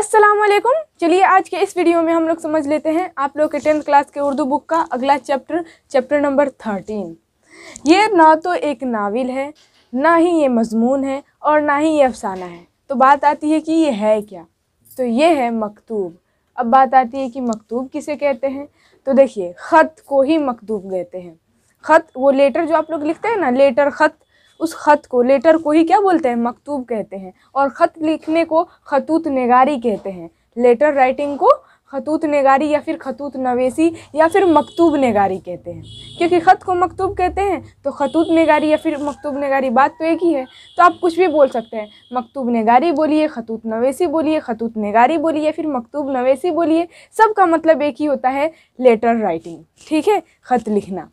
अस्सलाम वालेकुम चलिए आज के इस वीडियो में हम लोग समझ लेते हैं आप लोग के टेंथ क्लास के उर्दू बुक का अगला चैप्टर चैप्टर नंबर थर्टीन ये ना तो एक नाविल है, ना ही ये मजमून है और ना ही ये अफसाना है। तो बात आती है कि ये है क्या? तो ये है मकतूब। अब बात आती है कि मकतूब किसे कहते हैं? तो देखिए, ख़त को ही मकतूब कहते हैं। ख़त वो लेटर जो आप लोग लिखते हैं ना, लेटर ख़त उस ख़त को, लेटर को ही क्या बोलते हैं? मकतूब कहते हैं। और ख़त लिखने को खतूत नगारी कहते हैं। लेटर राइटिंग को खतूत नगारी या फिर खतूत नवेसी या फिर मकतूब नगारी कहते हैं। क्योंकि ख़त को मकतूब कहते हैं तो खतूत नगारी या फिर मकतूब नगारी बात तो एक ही है। तो आप कुछ भी बोल सकते हैं। मकतूब नगारी बोलिए, खतूत नवेसी बोलिए, खतूत नगारी बोलिए या फिर मकतूब नवेसी बोलिए सब का मतलब एक ही होता है लेटर राइटिंग। ठीक है? ख़त लिखना।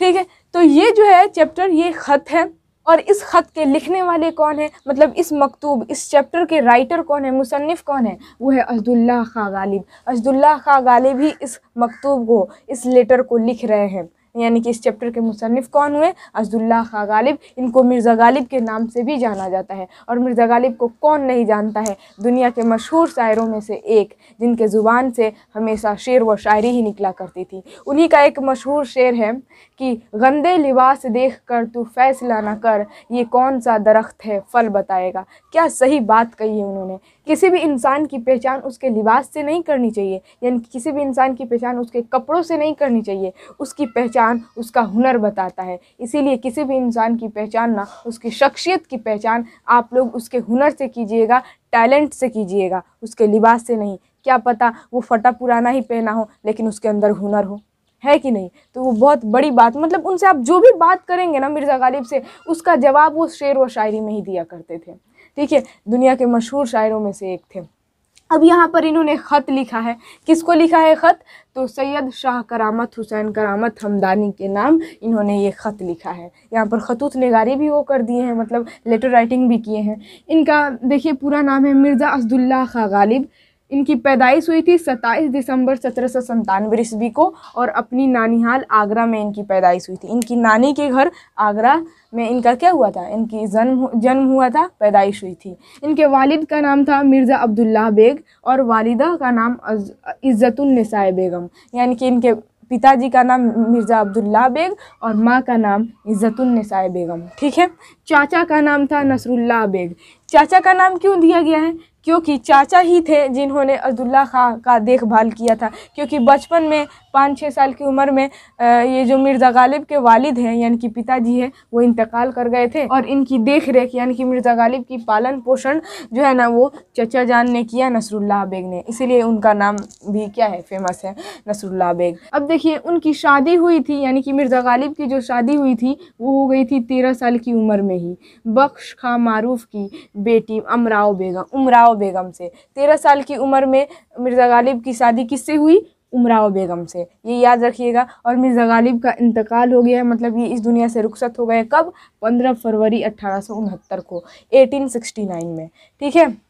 ठीक है? तो ये जो है, चैप्टर, ये ख़त है। और इस ख़त के लिखने वाले कौन हैं? मतलब इस मकतूब, इस चैप्टर के राइटर कौन है? मुसनफ़ कौन है? वो है अजदुल्ला खा गालिब। अजदुल्ला खा गालिब ही इस मकतूब को, इस लेटर को लिख रहे हैं। यानी कि इस चैप्टर के मुसनफ़ कौन हुए? अजदुल्ला खा गालिब। इनको मिर्ज़ा गालिब के नाम से भी जाना जाता है। और मिर्ज़ा गालिब को कौन नहीं जानता है? दुनिया के मशहूर शायरों में से एक, जिनके ज़ुबान से हमेशा शेर व शायरी ही निकला करती थी। उन्हीं का एक मशहूर शेर है कि, गंदे लिबास देख कर तू फैसला न कर, ये कौन सा दरख्त है? फल बताएगा। क्या सही बात कही है उन्होंने? किसी भी इंसान की पहचान उसके लिबास से नहीं करनी चाहिए, यानी कि किसी भी इंसान की पहचान उसके कपड़ों से नहीं करनी चाहिए, उसकी पहचान उसका हुनर बताता है। इसीलिए किसी भी इंसान की पहचान ना, उसकी शख्सियत की पहचान आप लोग उसके हुनर से कीजिएगा, टैलेंट से कीजिएगा, उसके लिबास से नहीं। क्या पता वो फटा पुराना ही पहना हो, लेकिन उसके अंदर हुनर हो। है कि नहीं? तो वो बहुत बड़ी बात मतलब उनसे आप जो भी बात करेंगे ना, मिर्ज़ा गालिब से, उसका जवाब वो शेर व शायरी में ही दिया करते थे। ठीक है, दुनिया के मशहूर शायरों में से एक थे। अब यहाँ पर इन्होंने ख़त लिखा है। किसको लिखा है ख़त? तो सैयद शाह करामत, हुसैन करामत, हमदानी के नाम इन्होंने ये ख़त लिखा है। यहाँ पर खतूत नगारी भी वो कर दिए हैं मतलब लेटर राइटिंग भी किए हैं। इनका, देखिए, पूरा नाम है मिर्ज़ा असदुल्ला खा गालिब। इनकी पैदाइश हुई थी 27 दिसंबर सत्रह सौ संतानवे ईस्वी को और अपनी नानीहाल आगरा में इनकी पैदाइश हुई थी। इनकी नानी के घर आगरा में इनका क्या हुआ था? इनकी जन्म जन्म हुआ था, पैदाइश हुई थी। इनके वालिद का नाम था मिर्ज़ा अब्दुल्ला बेग और वालिदा का नाम इज़्ज़तुलनसाए बेगम। यानी कि इनके पिताजी का नाम मिर्ज़ा अब्दुल्ला बेग और माँ का नाम इज़्ज़तुलनसाए बेगम। ठीक है? चाचा का नाम था नसरुल्ला बेग। चाचा का नाम क्यों दिया गया है? क्योंकि चाचा ही थे जिन्होंने अब्दुल्ला खां का देखभाल किया था। क्योंकि बचपन में, पाँच छः साल की उम्र में ये जो मिर्ज़ा गालिब के वालिद हैं, यानी कि पिताजी हैं, वो इंतकाल कर गए थे और इनकी देख रेख यानी कि मिर्ज़ा गालिब की पालन पोषण जो है ना, वो चचा जान ने किया नसरुल्ला बेग ने। इसीलिए उनका नाम भी क्या है फ़ेमस है नसरुल्ला बेग। अब देखिए, उनकी शादी हुई थी, यानी कि मिर्ज़ा गालिब की जो शादी हुई थी, वो हो गई थी तेरह साल की उम्र में ही। बख्श खां मारूफ की बेटी अमराव बेगम, उमराव बेगम से। तेरह साल की उम्र में मिर्ज़ा गालिब की शादी किससे हुई? उमराव बेगम से। ये याद रखिएगा। और मिर्ज़ा गालिब का इंतकाल हो गया है मतलब ये इस दुनिया से रुखसत हो गए कब? पंद्रह फरवरी अट्ठारह को, एटीन में। ठीक है?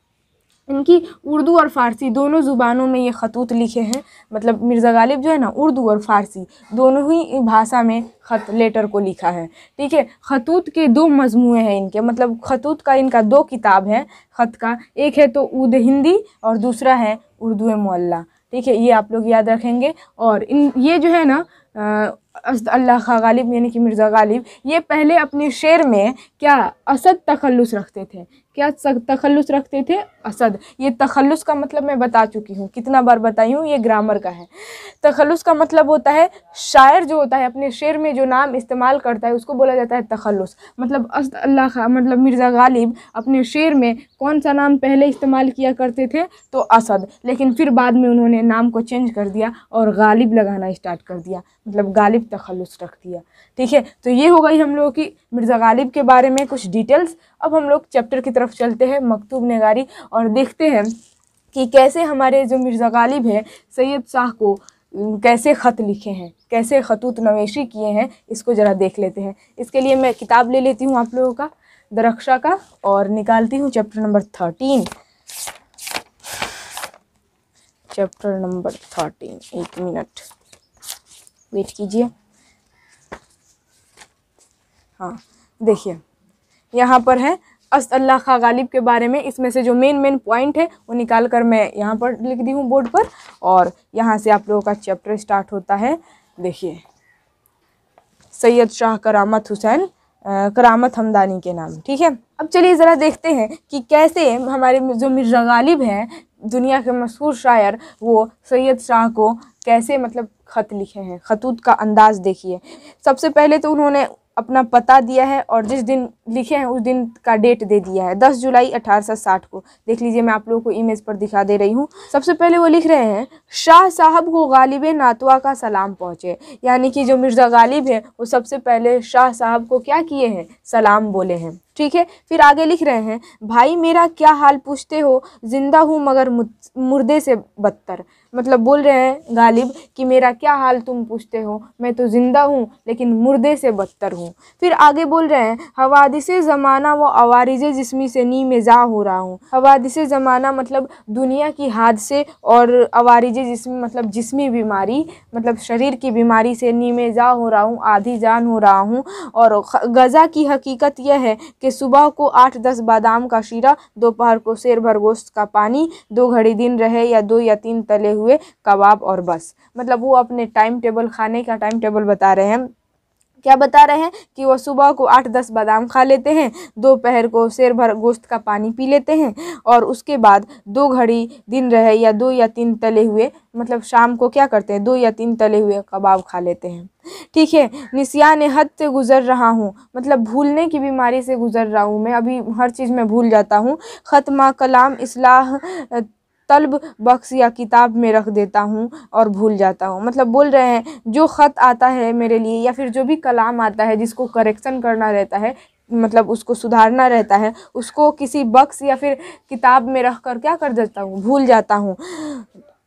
इनकी उर्दू और फ़ारसी, दोनों ज़ुबानों में ये ख़तूत लिखे हैं। मतलब मिर्ज़ा गालिब जो है ना, उर्दू और फ़ारसी, दोनों ही भाषा में ख़त, लेटर को लिखा है। ठीक है, ख़तूत के दो मजमू हैं इनके। मतलब ख़तूत का इनका दो किताब है, ख़त का। एक है तो उद हिंदी और दूसरा है उर्दू मोल्ला ठीक है, ये आप लोग याद रखेंगे। और इन, ये जो है ना अल्लाह खा गालिब, यानी कि मिर्ज़ा गालिब, ये पहले अपने शेर में क्या असद तखल्लुस रखते थे? क्या तखल्लुस रखते थे? असद। ये तखल्लुस का मतलब मैं बता चुकी हूँ। कितना बार बताई हूँ ये ग्रामर का है। तखल्लुस का मतलब होता है, शायर जो होता है, अपने शेर में जो नाम इस्तेमाल करता है, उसको बोला जाता है तखल्लुस। मतलब असद अल्लाह खा मतलब मिर्ज़ा गालिब अपने शेर में कौन सा नाम पहले इस्तेमाल किया करते थे? तो असद। लेकिन फिर बाद में उन्होंने नाम को चेंज कर दिया और गालिब लगाना स्टार्ट कर दिया। मतलब गालिब तखल्लुस रख दिया। ठीक है? तो ये हो गई हम लोगों की मिर्ज़ा गालिब के बारे में कुछ डिटेल्स अब हम लोग चैप्टर की तरफ़ चलते हैं, मकतूब नगारी, और देखते हैं कि कैसे हमारे जो मिर्ज़ा गालिब है, सैयद शाह को कैसे ख़त लिखे हैं, कैसे ख़तूत नवेशी किए हैं, इसको ज़रा देख लेते हैं। इसके लिए मैं किताब ले लेती हूँ आप लोगों का दरक्षा का, और निकालती हूँ chapter number thirteen chapter number thirteen एक मिनट। वेट कीजिए। हाँ देखिए, यहाँ पर है, अस्त अल्लाह खा गालिब के बारे में, इसमें से जो मेन मेन पॉइंट है, वो निकाल कर मैं यहाँ पर लिख दी हूँ बोर्ड पर, और यहाँ से आप लोगों का चैप्टर स्टार्ट होता है। देखिए, सैयद शाह करामत हुसैन करामत हमदानी के नाम, ठीक है? अब चलिए ज़रा देखते हैं कि कैसे हमारे जो मिर्ज़ा गालिब हैं, दुनिया के मशहूर शायर, वो सैयद शाह को कैसे मतलब ख़त लिखे हैं, खतूत का अंदाज़ देखिए। सबसे पहले तो उन्होंने अपना पता दिया है और जिस दिन लिखे हैं, उस दिन का डेट दे दिया है, दस जुलाई अठारह साठ को। देख लीजिए, मैं आप लोगों को इमेज पर दिखा दे रही हूँ। सबसे पहले वो लिख रहे हैं, शाह साहब को गालिब नातवा का सलाम पहुँचे। यानी कि जो मिर्ज़ा गालिब है, वो सबसे पहले शाह साहब को क्या किए हैं? सलाम बोले हैं। ठीक है? फिर आगे लिख रहे हैं, भाई मेरा क्या हाल पूछते हो? ज़िंदा हूँ मगर मुर्दे से बदतर। मतलब बोल रहे हैं गालिब कि मेरा क्या हाल तुम पूछते हो? मैं तो ज़िंदा हूँ, लेकिन मुर्दे से बदतर हूँ। फिर आगे बोल रहे हैं, हवादिस ज़माना व अवारिज जिसमी से नी में जा हो रहा हूँ। हवादिस ज़माना मतलब दुनिया की हादसे और अवारिज जिसमी मतलब जिसमी बीमारी मतलब शरीर की बीमारी से नी में जा हो रहा हूँ, आधी जान हो रहा हूँ। और गज़ा की हकीकत यह है कि सुबह को आठ दस बादाम का शीरा, दोपहर को शेर भर गोश्त का पानी, दो घड़ी दिन रहे या दो या तीन तले हुए कबाब और बस। मतलब वो अपने टाइम टेबल खाने का टाइम टेबल बता रहे हैं। क्या बता रहे हैं? कि वो सुबह को आठ दस बादाम खा लेते हैं, दोपहर को शेर भर गोश्त का पानी पी लेते हैं और उसके बाद दो घड़ी दिन रहे या दो या तीन तले हुए मतलब शाम को क्या करते हैं? दो या तीन तले हुए कबाब खा लेते हैं। ठीक है निसियान हद से गुज़र रहा हूँ। मतलब भूलने की बीमारी से गुज़र रहा हूँ मैं। अभी हर चीज़ में भूल जाता हूँ। ख़त्मा कलाम इसलाह तलब बक्स या किताब में रख देता हूँ और भूल जाता हूँ। मतलब बोल रहे हैं, जो ख़त आता है मेरे लिए या फिर जो भी कलाम आता है जिसको करेक्शन करना रहता है मतलब उसको सुधारना रहता है, उसको किसी बक्स या फिर किताब में रख कर क्या कर देता हूँ? भूल जाता हूँ।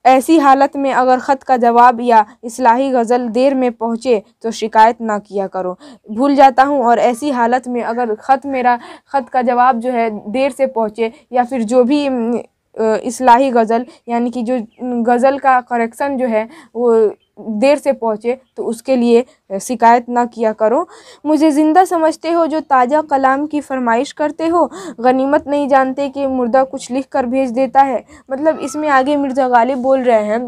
ऐसी हालत में अगर ख़त का जवाब या इसलाही गज़ल देर में पहुँचे तो शिकायत ना किया करो। भूल जाता हूँ और ऐसी हालत में अगर ख़त मेरा, ख़त का जवाब जो है देर से पहुँचे या फिर जो भी इस्लाही गज़ल, यानी कि जो गज़ल का करेक्शन जो है, वो देर से पहुँचे तो उसके लिए शिकायत ना किया करो। मुझे ज़िंदा समझते हो, जो ताज़ा कलाम की फरमाइश करते हो? गनीमत नहीं जानते कि मुर्दा कुछ लिख कर भेज देता है? मतलब इसमें आगे मिर्ज़ा गालिब बोल रहे हैं।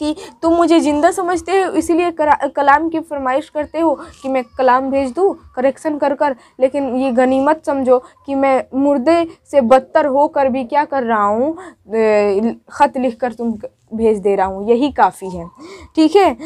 कि तुम मुझे ज़िंदा समझते हो, इसीलिए कलाम की फरमाइश करते हो कि मैं कलाम भेज दूँ करेक्शन कर कर। लेकिन ये गनीमत समझो कि मैं मुर्दे से बदतर होकर भी क्या कर रहा हूँ? ख़त लिख कर तुम भेज दे रहा हूँ, यही काफ़ी है। ठीक है?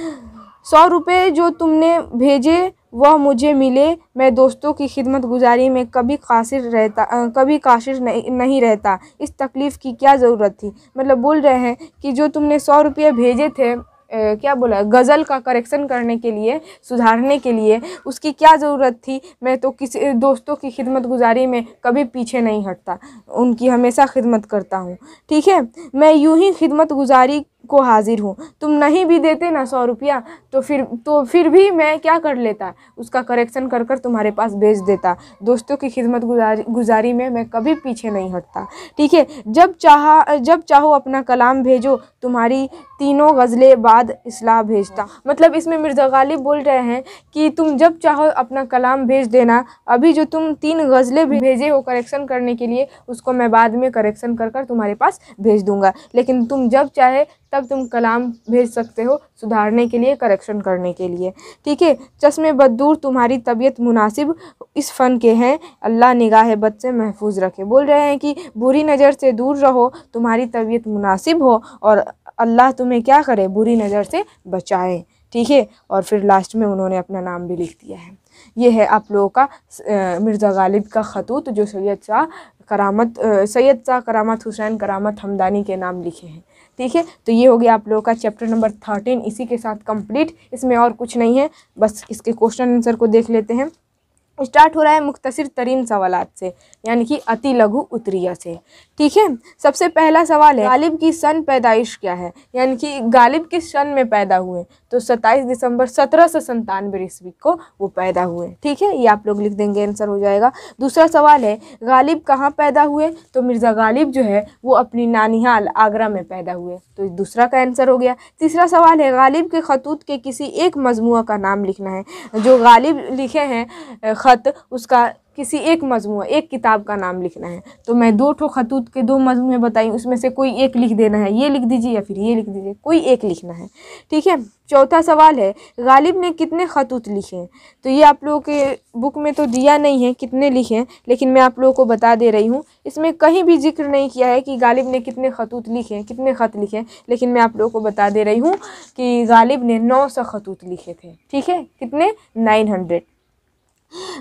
सौ रुपये जो तुमने भेजे वह मुझे मिले। मैं दोस्तों की खिदमत गुजारी में कभी कासिर रहता कभी काशिर नहीं नहीं रहता। इस तकलीफ़ की क्या ज़रूरत थी? मतलब बोल रहे हैं कि जो तुमने सौ रुपये भेजे थे ए, क्या बोला? गज़ल का करेक्शन करने के लिए सुधारने के लिए उसकी क्या ज़रूरत थी? मैं तो किसी दोस्तों की खिदमत गुजारी में कभी पीछे नहीं हटता। उनकी हमेशा खिदमत करता हूँ। ठीक है? मैं यूँ ही खिदमत गुजारी को हाजिर हूँ। तुम नहीं भी देते ना सौ रुपया तो फिर तो फिर भी मैं क्या कर लेता? उसका करेक्शन कर कर तुम्हारे पास भेज देता। दोस्तों की खिदमत गुजारी गुजारी में मैं कभी पीछे नहीं हटता। ठीक है, जब चाह, जब चाहो अपना कलाम भेजो, तुम्हारी तीनों गज़लें बाद इसलाह भेजता। मतलब इसमें मिर्ज़ा गालिब बोल रहे हैं कि तुम जब चाहो अपना कलाम भेज देना, अभी जो तुम तीन गज़लें भी भेजे हो करेक्शन करने के लिए, उसको मैं बाद में करेक्शन कर कर तुम्हारे पास भेज दूँगा। लेकिन तुम जब चाहे तब तुम कलाम भेज सकते हो सुधारने के लिए करेक्शन करने के लिए। ठीक है? चश्मे बदूर तुम्हारी तबीयत मुनासिब इस फ़न के हैं। अल्लाह निगाह बद से महफूज रखे। बोल रहे हैं कि बुरी नज़र से दूर रहो, तुम्हारी तबीयत मुनासिब हो और अल्लाह तुम्हें क्या करे? बुरी नज़र से बचाए। ठीक है? और फिर लास्ट में उन्होंने अपना नाम भी लिख दिया है। ये है आप लोगों का मिर्ज़ा गालिब का ख़तूत, जो सैयद शाह करामत सैयद शाह करामत हुसैन करामत हमदानी के नाम लिखे हैं। ठीक है? तो ये हो गया आप लोगों का चैप्टर नंबर थर्टीन इसी के साथ कंप्लीट इसमें और कुछ नहीं है, बस इसके क्वेश्चन आंसर को देख लेते हैं। स्टार्ट हो रहा है मुख्तसर तरीन सवाल से, यानी कि अति लघु उत्तरीय से। ठीक है? सबसे पहला सवाल है, गालिब की सन पैदाइश क्या है? यानी कि गालिब किस सन में पैदा हुए? तो 27 दिसंबर सत्रह सौ संतानवे ईस्वी को वो पैदा हुए। ठीक है? ये आप लोग लिख देंगे, आंसर हो जाएगा। दूसरा सवाल है, गालिब कहाँ पैदा हुए? तो मिर्ज़ा गालिब जो है, वो अपनी नानिहाल आगरा में पैदा हुए। तो दूसरा का आंसर हो गया। तीसरा सवाल है, गालिब के खतूत के किसी एक मजमू का नाम लिखना है। जो गालिब लिखे हैं ख़त, उसका किसी एक मजमू, एक किताब का नाम लिखना है। तो मैं दो ठो खतूत के दो मजमू बताई, उसमें से कोई एक लिख देना है, ये लिख दीजिए या फिर ये लिख दीजिए, कोई एक लिखना है। ठीक है, चौथा सवाल है, गालिब ने कितने खतूत लिखे? हैं तो ये आप लोगों के बुक में तो दिया नहीं है कितने लिखे, लेकिन मैं आप लोगों को बता दे रही हूँ, इसमें कहीं भी ज़िक्र नहीं किया है कि गालिब ने कितने खतूत लिखे हैं कितने ख़त लिखे, लेकिन मैं आप लोगों को बता दे रही हूँ कि गालिब ने नौ सौ खतूत लिखे थे। ठीक है, कितने? Nine hundred.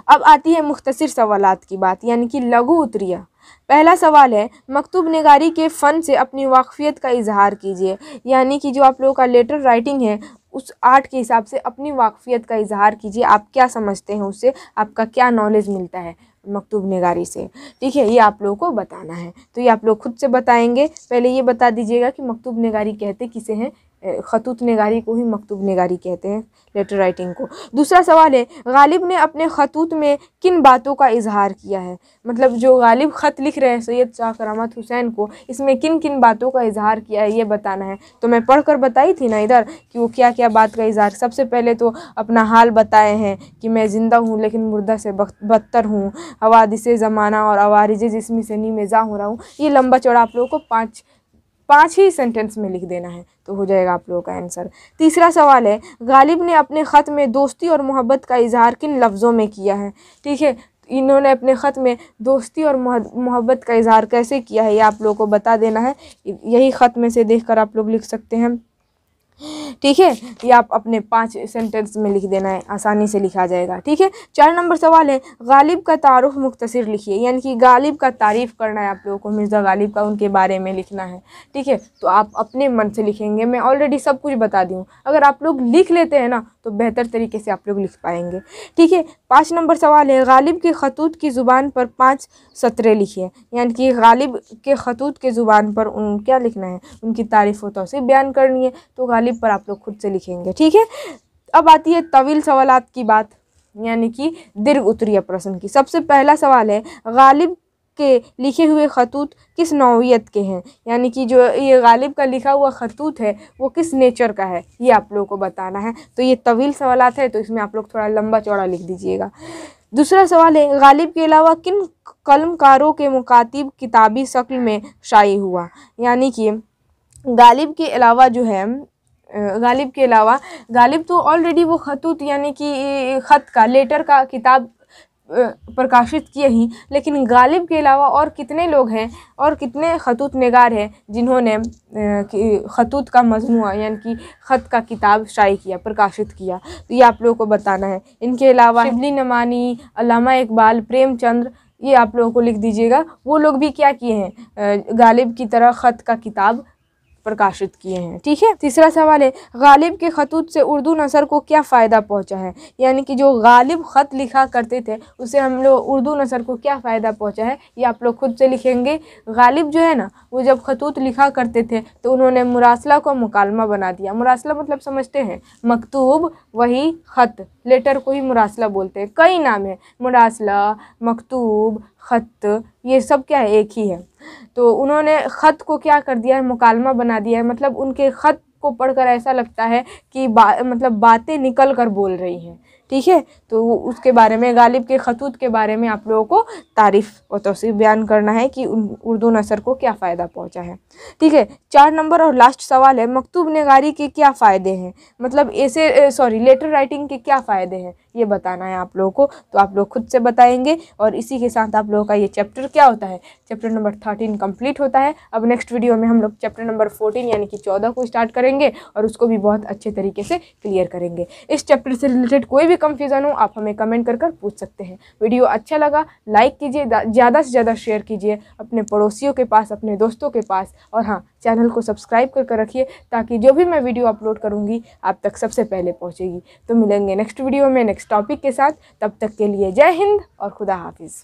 अब आती है मुख्तसर सवालात की बात, यानी कि लघु उतरिया। पहला सवाल है, मकतूब नगारी के फ़न से अपनी वाकफियत का इजहार कीजिए। यानी कि जो आप लोगों का लेटर राइटिंग है, उस आर्ट के हिसाब से अपनी वाकफियत का इजहार कीजिए। आप क्या समझते हैं उससे? आपका क्या नॉलेज मिलता है मकतूब नगारी से? ठीक है, ये आप लोगों को बताना है। तो ये आप लोग खुद से बताएँगे। पहले ये बता दीजिएगा कि मकतूब नगारी कहते किसे हैं ख़तूत नगारी को ही मकतूब नगारी कहते हैं लेटर राइटिंग को। दूसरा सवाल है, गालिब ने अपने ख़तूत में किन बातों का इजहार किया है? मतलब जो गालिब ख़त लिख रहे हैं, सैयद शाह करामत हुसैन को, इसमें किन किन बातों का इजहार किया है, ये बताना है। तो मैं पढ़ कर बताई थी ना इधर कि वो क्या क्या बात का इजहार, सबसे पहले तो अपना हाल बताए हैं कि मैं ज़िंदा हूँ, लेकिन मुर्दा से बदतर हूँ। अवादिस ज़माना और अवारिज जिसमी से नी में हो रहा हूँ। ये लंबा चौड़ा आप लोगों को पाँच पाँच ही सेंटेंस में लिख देना है तो हो जाएगा आप लोगों का आंसर तीसरा सवाल है, गालिब ने अपने ख़त में दोस्ती और मोहब्बत का इजहार किन लफ्ज़ों में किया है? ठीक है, इन्होंने अपने ख़त में दोस्ती और मोहब्बत का इजहार कैसे किया है, ये आप लोगों को बता देना है. यही ख़त में से देखकर आप लोग लिख सकते हैं. ठीक है? ये आप अपने पाँच सेंटेंस में लिख देना है, आसानी से लिखा जाएगा, ठीक है? चार नंबर सवाल है, गालिब का तारुफ मुख्तर लिखिए, यानी कि गालिब का तारीफ़ करना है आप लोगों को, मिर्ज़ा गालिब का उनके बारे में लिखना है, ठीक है? तो आप अपने मन से लिखेंगे, मैं ऑलरेडी सब कुछ बता दी हूँ। अगर आप लोग लिख लेते हैं ना तो बेहतर तरीके से आप लोग लिख पाएँगे। ठीक है, पाँच नंबर सवाल है, गालिब के ख़तूत की ज़ुबान पर पाँच सतरें लिखिए यानी कि गालिब के ख़तूत के ज़ुबान पर उन, क्या लिखना है? उनकी तारीफ़ व तोसी बयान करनी है तो गालिब पर आप लोग खुद से लिखेंगे। ठीक है, अब आती है तवील सवालात की बात, यानी कि दीर्घ उत्तरीय प्रश्न की। सबसे पहला सवाल है, गालिब के लिखे हुए खतूत किस नौीयत के हैं? यानी कि जो ये गालिब का लिखा हुआ खतूत है, वो किस नेचर का है? ये आप लोगों को बताना है। तो ये तवील सवाल है तो इसमें आप लोग थोड़ा लंबा चौड़ा लिख दीजिएगा। दूसरा सवाल है, गालिब के अलावा किन कलमकारों के मुकातिब किताबी शक्ल में शाई हुआ? यानी कि गालिब के अलावा जो है गालिब के अलावा, गालिब तो ऑलरेडी वो खतूत, यानी कि ख़त का, लेटर का किताब प्रकाशित किए ही, लेकिन गालिब के अलावा और कितने लोग हैं और कितने खतूत नगार हैं जिन्होंने खतूत का मजमू यानी कि ख़त का किताब शाये किया, प्रकाशित किया। तो ये आप लोगों को बताना है। इनके अलावा शिबली नमानी, अलामा इकबाल प्रेमचंद्र ये आप लोगों को लिख दीजिएगा। वो लोग भी क्या किए हैं? गालिब की तरह ख़त का किताब प्रकाशित किए हैं। ठीक है? तीसरा सवाल है, गालिब के खतूत से उर्दू नसर को क्या फ़ायदा पहुँचा है? यानी कि जो गालिब ख़त लिखा करते थे, उसे हम लोग उर्दू नसर को क्या फ़ायदा पहुँचा है? ये आप लोग खुद से लिखेंगे। गालिब जो है ना, वो जब खतूत लिखा करते थे तो उन्होंने मुरासला को मुकालमा बना दिया। मुरासला मतलब समझते हैं, मकतूब वही ख़त, लेटर को ही मुरासला बोलते हैं। कई नाम है, मुरासला, मकतूब ख़त, ये सब क्या है, एक ही है। तो उन्होंने ख़त को क्या कर दिया है, मुकालमा बना दिया है। मतलब उनके ख़त को पढ़कर ऐसा लगता है कि बा मतलब बातें निकल कर बोल रही हैं। ठीक है? तो उसके बारे में, गालिब के खतूत के बारे में आप लोगों को तारीफ़ और तोसी बयान करना है कि उर्दू नसर को क्या फ़ायदा पहुँचा है। ठीक है? चार नंबर और लास्ट सवाल है, मकतूब नगारी के क्या फ़ायदे हैं? मतलब ऐसे सॉरी लेटर राइटिंग के क्या फ़ायदे हैं? ये बताना है आप लोगों को तो आप लोग खुद से बताएँगे और इसी के साथ आप लोगों का ये चैप्टर क्या होता है? चैप्टर नंबर थर्टीन कंप्लीट होता है। अब नेक्स्ट वीडियो में हम लोग चैप्टर नंबर फोर्टीन यानी कि चौदह को स्टार्ट करेंगे और उसको भी बहुत अच्छे तरीके से क्लियर करेंगे। इस चैप्टर से रिलेटेड कोई भी कंफ्यूजन हो, आप हमें कमेंट कर कर पूछ सकते हैं। वीडियो अच्छा लगा लाइक कीजिए ज़्यादा से ज़्यादा शेयर कीजिए अपने पड़ोसियों के पास, अपने दोस्तों के पास और हाँ चैनल को सब्सक्राइब कर कर रखिए ताकि जो भी मैं वीडियो अपलोड करूँगी, आप तक सबसे पहले पहुँचेगी। तो मिलेंगे नेक्स्ट वीडियो में नेक्स्ट टॉपिक के साथ, तब तक के लिए जय हिंद और खुदा हाफिज़।